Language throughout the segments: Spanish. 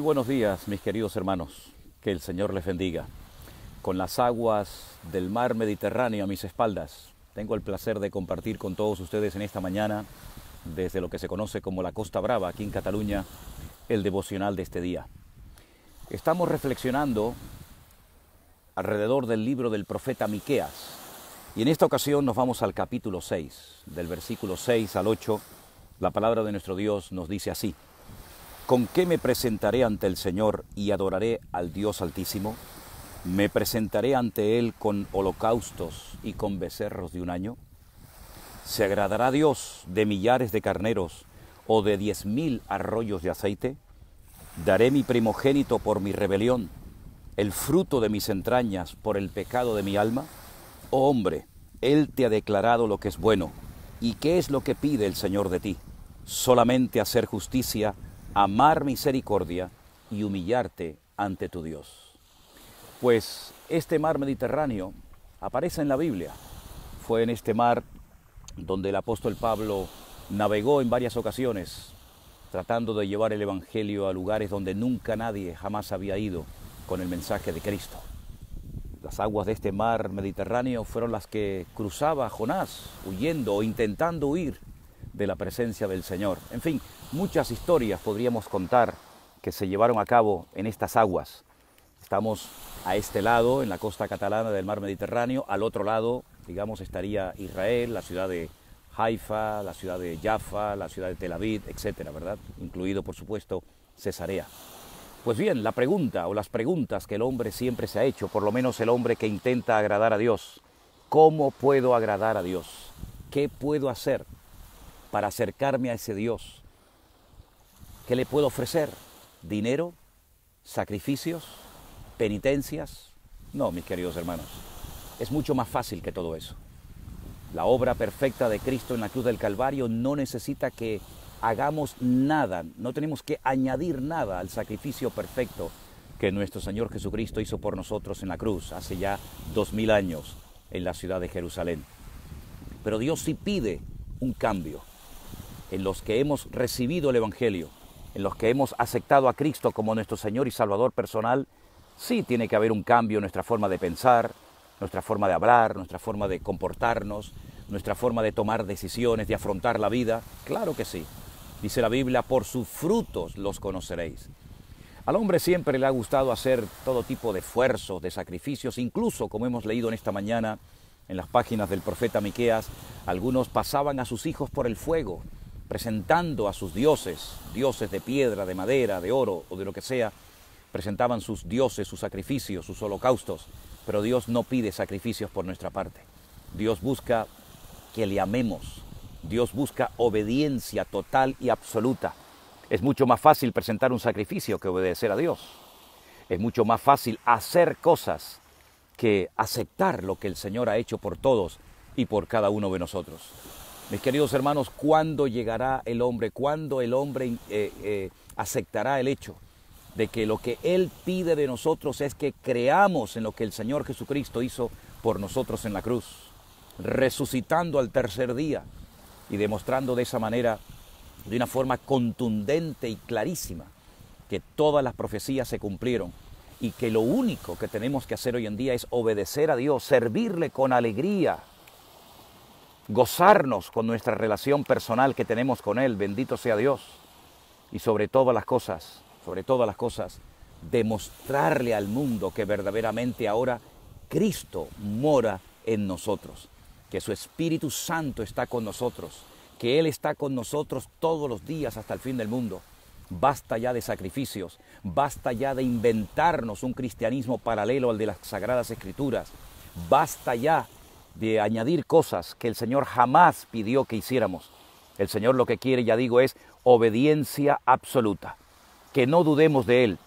buenos días, mis queridos hermanos. Que el Señor les bendiga. Con las aguas del mar Mediterráneo a mis espaldas, tengo el placer de compartir con todos ustedes en esta mañana, desde lo que se conoce como la Costa Brava, aquí en Cataluña, el devocional de este día. Estamos reflexionando alrededor del libro del profeta Miqueas. Y en esta ocasión nos vamos al capítulo 6, del versículo 6 al 8. La palabra de nuestro Dios nos dice así: ¿Con qué me presentaré ante el Señor y adoraré al Dios Altísimo? ¿Me presentaré ante Él con holocaustos y con becerros de un año? ¿Se agradará Dios de millares de carneros o de diez mil arroyos de aceite? ¿Daré mi primogénito por mi rebelión, el fruto de mis entrañas por el pecado de mi alma? Oh hombre, Él te ha declarado lo que es bueno. ¿Y qué es lo que pide el Señor de ti? Solamente hacer justicia, amar misericordia y humillarte ante tu Dios. Pues este mar Mediterráneo aparece en la Biblia. Fue en este mar donde el apóstol Pablo navegó en varias ocasiones, tratando de llevar el Evangelio a lugares donde nunca nadie jamás había ido con el mensaje de Cristo. Las aguas de este mar Mediterráneo fueron las que cruzaba Jonás, huyendo o intentando huir de la presencia del Señor. En fin, muchas historias podríamos contar que se llevaron a cabo en estas aguas. Estamos a este lado, en la costa catalana del mar Mediterráneo, al otro lado, digamos, estaría Israel, la ciudad de Haifa, la ciudad de Jaffa, la ciudad de Tel Aviv, etcétera, ¿verdad? Incluido, por supuesto, Cesarea. Pues bien, la pregunta o las preguntas que el hombre siempre se ha hecho, por lo menos el hombre que intenta agradar a Dios, ¿cómo puedo agradar a Dios? ¿Qué puedo hacer? Para acercarme a ese Dios? ¿Qué le puedo ofrecer? ¿Dinero? ¿Sacrificios? ¿Penitencias? No, mis queridos hermanos. Es mucho más fácil que todo eso. La obra perfecta de Cristo en la cruz del Calvario no necesita que hagamos nada, no tenemos que añadir nada al sacrificio perfecto que nuestro Señor Jesucristo hizo por nosotros en la cruz hace ya dos mil años en la ciudad de Jerusalén. Pero Dios sí pide un cambio en los que hemos recibido el Evangelio, en los que hemos aceptado a Cristo como nuestro Señor y Salvador personal, sí tiene que haber un cambio en nuestra forma de pensar, nuestra forma de hablar, nuestra forma de comportarnos, nuestra forma de tomar decisiones, de afrontar la vida. Claro que sí. Dice la Biblia, por sus frutos los conoceréis. Al hombre siempre le ha gustado hacer todo tipo de esfuerzos, de sacrificios, incluso como hemos leído en esta mañana en las páginas del profeta Miqueas, algunos pasaban a sus hijos por el fuego, presentando a sus dioses, dioses de piedra, de madera, de oro o de lo que sea, presentaban sus dioses, sus sacrificios, sus holocaustos, pero Dios no pide sacrificios por nuestra parte. Dios busca que le amemos, Dios busca obediencia total y absoluta. Es mucho más fácil presentar un sacrificio que obedecer a Dios. Es mucho más fácil hacer cosas que aceptar lo que el Señor ha hecho por todos y por cada uno de nosotros. Mis queridos hermanos, ¿cuándo llegará el hombre? ¿Cuándo el hombre eh, eh, aceptará el hecho de que lo que Él pide de nosotros es que creamos en lo que el Señor Jesucristo hizo por nosotros en la cruz, resucitando al tercer día y demostrando de esa manera, de una forma contundente y clarísima, que todas las profecías se cumplieron y que lo único que tenemos que hacer hoy en día es obedecer a Dios, servirle con alegría, gozarnos con nuestra relación personal que tenemos con Él, bendito sea Dios, y sobre todas las cosas, sobre todas las cosas, demostrarle al mundo que verdaderamente ahora Cristo mora en nosotros, que su Espíritu Santo está con nosotros, que Él está con nosotros todos los días hasta el fin del mundo. Basta ya de sacrificios, basta ya de inventarnos un cristianismo paralelo al de las Sagradas Escrituras, basta ya de añadir cosas que el Señor jamás pidió que hiciéramos. El Señor lo que quiere, ya digo, es obediencia absoluta, que no dudemos de Él,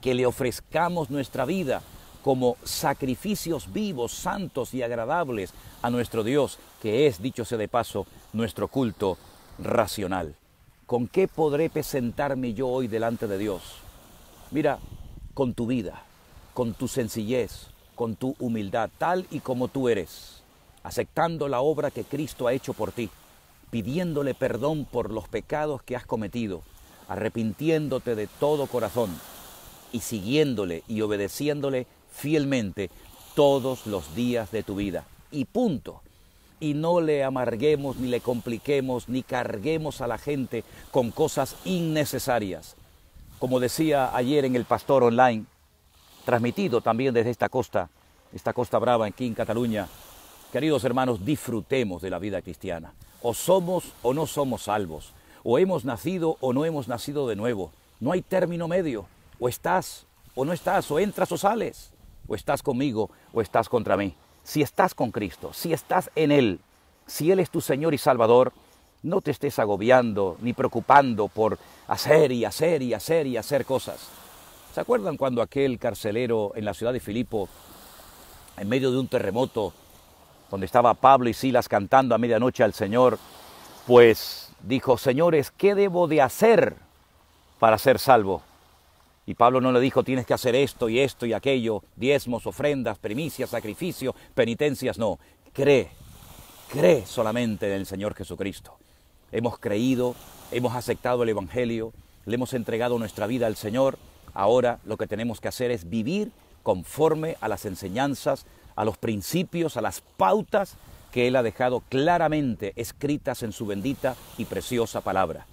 que le ofrezcamos nuestra vida como sacrificios vivos, santos y agradables a nuestro Dios, que es, dicho sea de paso, nuestro culto racional. ¿Con qué podré presentarme yo hoy delante de Dios? Mira, con tu vida, con tu sencillez, con tu humildad, tal y como tú eres, aceptando la obra que Cristo ha hecho por ti, pidiéndole perdón por los pecados que has cometido, arrepintiéndote de todo corazón y siguiéndole y obedeciéndole fielmente todos los días de tu vida. Y punto. Y no le amarguemos, ni le compliquemos, ni carguemos a la gente con cosas innecesarias. Como decía ayer en el Pastor Online, transmitido también desde esta costa, esta costa brava aquí en Cataluña, queridos hermanos, disfrutemos de la vida cristiana. O somos o no somos salvos. O hemos nacido o no hemos nacido de nuevo. No hay término medio. O estás o no estás, o entras o sales. O estás conmigo o estás contra mí. Si estás con Cristo, si estás en Él, si Él es tu Señor y Salvador, no te estés agobiando ni preocupando por hacer y hacer y hacer y hacer cosas. ¿Se acuerdan cuando aquel carcelero en la ciudad de Filipo, en medio de un terremoto, donde estaba Pablo y Silas cantando a medianoche al Señor, pues dijo, señores, ¿qué debo de hacer para ser salvo? Y Pablo no le dijo, tienes que hacer esto y esto y aquello, diezmos, ofrendas, primicias, sacrificio, penitencias, no. Cree, cree solamente en el Señor Jesucristo. Hemos creído, hemos aceptado el Evangelio, le hemos entregado nuestra vida al Señor. Ahora lo que tenemos que hacer es vivir conforme a las enseñanzas, a los principios, a las pautas que Él ha dejado claramente escritas en su bendita y preciosa palabra.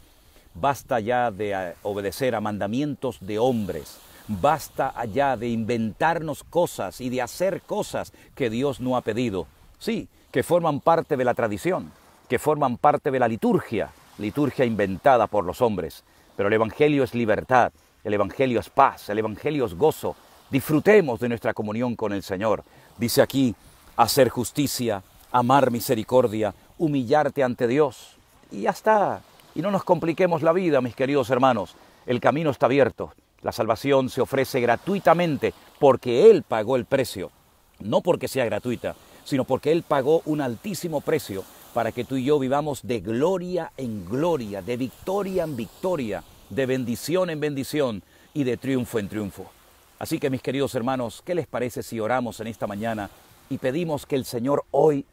Basta ya de eh, obedecer a mandamientos de hombres. Basta ya de inventarnos cosas y de hacer cosas que Dios no ha pedido. Sí, que forman parte de la tradición, que forman parte de la liturgia, liturgia inventada por los hombres. Pero el Evangelio es libertad, el Evangelio es paz, el Evangelio es gozo. Disfrutemos de nuestra comunión con el Señor. Dice aquí, hacer justicia, amar misericordia, humillarte ante Dios. Y ya está. Y no nos compliquemos la vida, mis queridos hermanos. El camino está abierto. La salvación se ofrece gratuitamente porque Él pagó el precio. No porque sea gratuita, sino porque Él pagó un altísimo precio para que tú y yo vivamos de gloria en gloria, de victoria en victoria, de bendición en bendición y de triunfo en triunfo. Así que mis queridos hermanos, ¿qué les parece si oramos en esta mañana y pedimos que el Señor hoy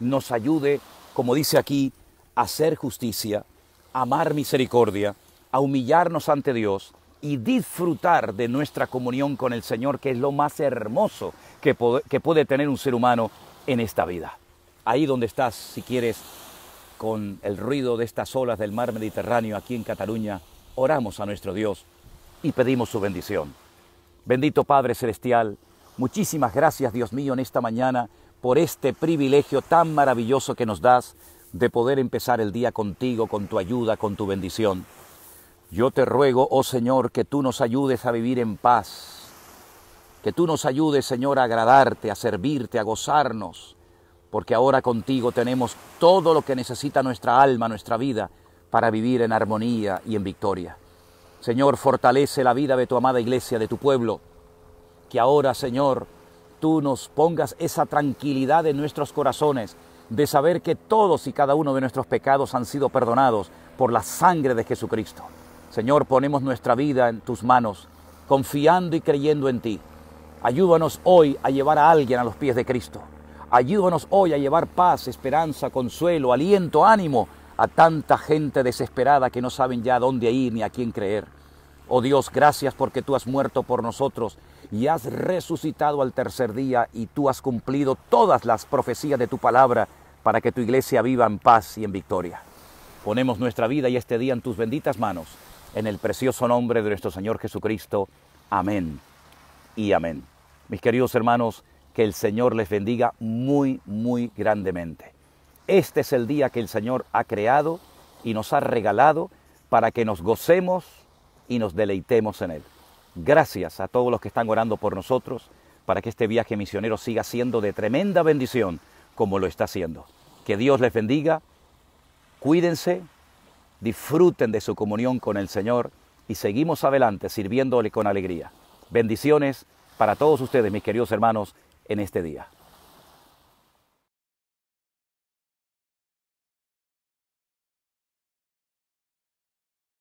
nos ayude, como dice aquí, a hacer justicia, amar misericordia, a humillarnos ante Dios y disfrutar de nuestra comunión con el Señor, que es lo más hermoso que puede, que puede tener un ser humano en esta vida. Ahí donde estás, si quieres, con el ruido de estas olas del mar Mediterráneo aquí en Cataluña, oramos a nuestro Dios y pedimos su bendición. Bendito Padre Celestial, muchísimas gracias Dios mío en esta mañana por este privilegio tan maravilloso que nos das de poder empezar el día contigo, con tu ayuda, con tu bendición. Yo te ruego, oh Señor, que tú nos ayudes a vivir en paz, que tú nos ayudes, Señor, a agradarte, a servirte, a gozarnos, porque ahora contigo tenemos todo lo que necesita nuestra alma, nuestra vida, para vivir en armonía y en victoria. Señor, fortalece la vida de tu amada iglesia, de tu pueblo, que ahora, Señor, tú nos pongas esa tranquilidad en nuestros corazones, de saber que todos y cada uno de nuestros pecados han sido perdonados por la sangre de Jesucristo. Señor, ponemos nuestra vida en tus manos, confiando y creyendo en ti. Ayúdanos hoy a llevar a alguien a los pies de Cristo. Ayúdanos hoy a llevar paz, esperanza, consuelo, aliento, ánimo a tanta gente desesperada que no saben ya dónde ir ni a quién creer. Oh Dios, gracias porque tú has muerto por nosotros y has resucitado al tercer día y tú has cumplido todas las profecías de tu palabra para que tu iglesia viva en paz y en victoria. Ponemos nuestra vida y este día en tus benditas manos, en el precioso nombre de nuestro Señor Jesucristo. Amén y amén. Mis queridos hermanos, que el Señor les bendiga muy, muy grandemente. Este es el día que el Señor ha creado y nos ha regalado para que nos gocemos y nos deleitemos en Él. Gracias a todos los que están orando por nosotros para que este viaje misionero siga siendo de tremenda bendición como lo está haciendo. Que Dios les bendiga, cuídense, disfruten de su comunión con el Señor y seguimos adelante sirviéndole con alegría. Bendiciones para todos ustedes, mis queridos hermanos, en este día.